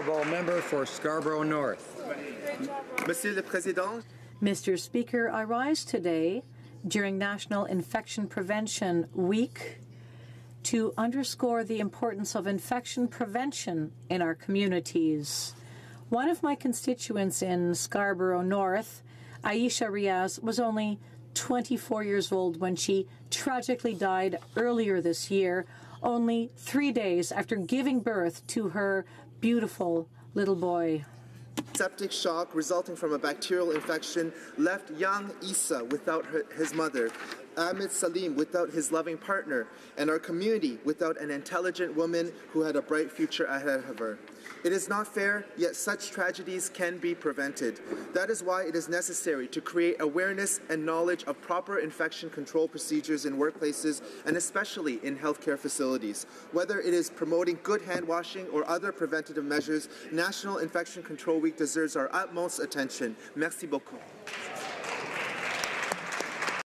Honourable Member for Scarborough North. Monsieur le Président, Mr. Speaker, I rise today during National Infection Prevention Week to underscore the importance of infection prevention in our communities. One of my constituents in Scarborough North, Aisha Riaz, was only 24 years old when she tragically died earlier this year, only three days after giving birth to her beautiful little boy. Septic shock resulting from a bacterial infection left young Isa without her, his mother, Ahmed Salim without his loving partner, and our community without an intelligent woman who had a bright future ahead of her. It is not fair, yet such tragedies can be prevented. That is why it is necessary to create awareness and knowledge of proper infection control procedures in workplaces and especially in healthcare facilities. Whether it is promoting good hand washing or other preventative measures, National Infection Control Week deserves our utmost attention. Merci beaucoup.